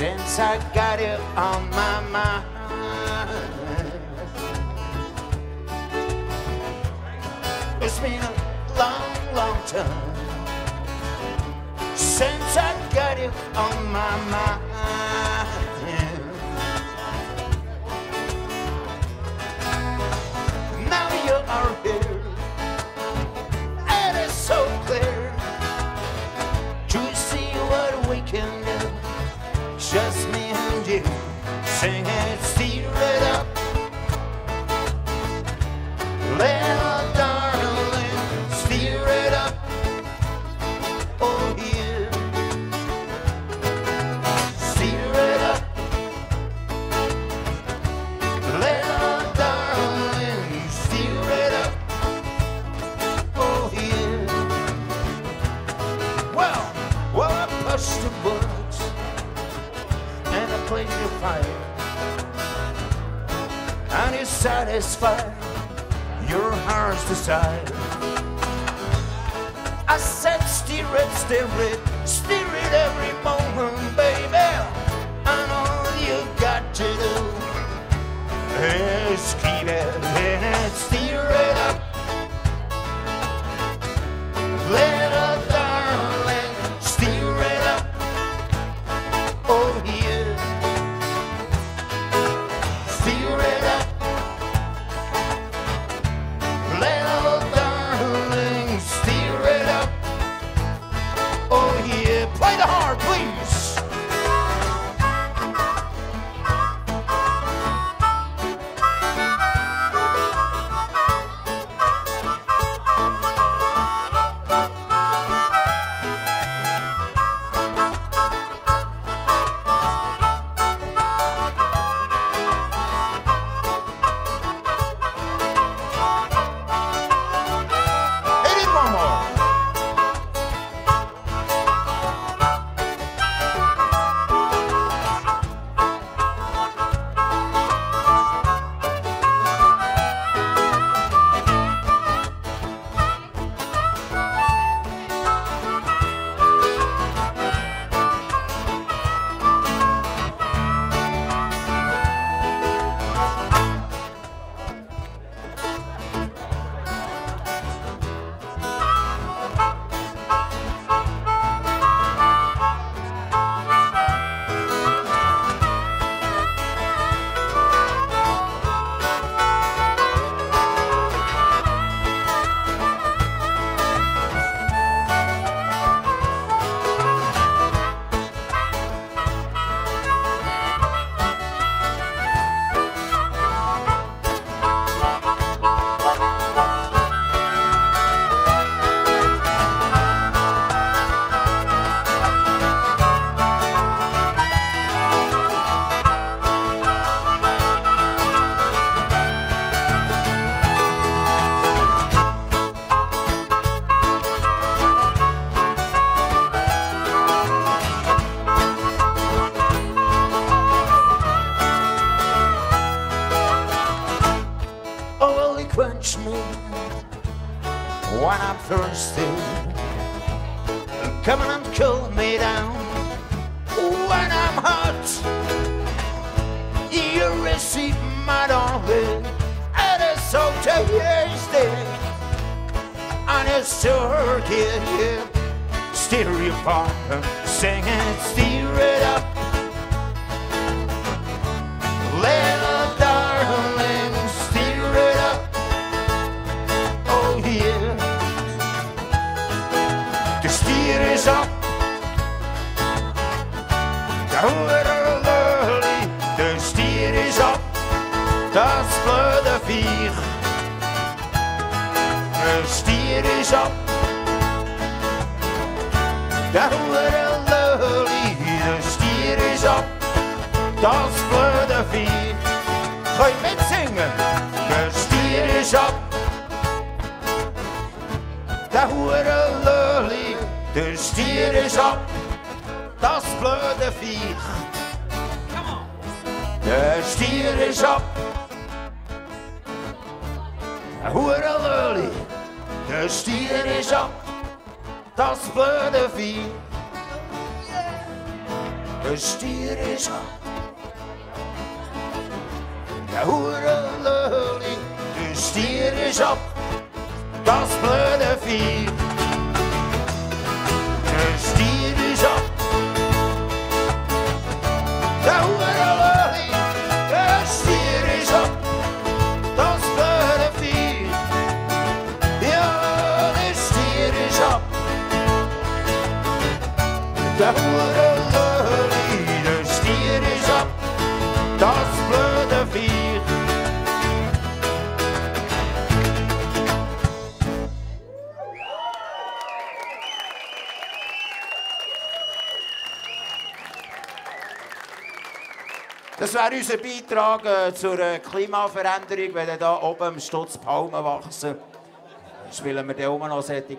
since I got you on my mind. It's been a long, long time since I got you on my mind. Now sing steer it up. Little darling, steer it up. Oh yeah, steer it up. Little darling, steer it up. Oh yeah. Well, well, I pushed the played the fire, satisfied your heart's desire. I said, steer it, steer it, steer it every moment, baby. And all you got to do is keep it I'm thirsty? Come and cool me down when I'm hot. You receive my darling, and it's so tasty. And it's so yeah. Steer your partner, sing and steer it up. De stier is op. Toerlully, de stier is op. Dat is de vier. De stier is op. Toerlully, de stier is op. Dat is de vier. Ga je met zingen? De stier is op. Toerlully. Dann stier ist ab, das blöde Viech. Dann stier ist ab, ein Hurenlöli. Dann stier ich ab, das blöde Viech. Dann stier ich ab, ein Hurenlöli. Dann stier ich ab, das blöde Viech. Das wäre unser Beitrag äh, zur äh, Klimaveränderung, wenn hier oben im Stutz Palmen wachsen. Spielen wir dann oben noch Sättig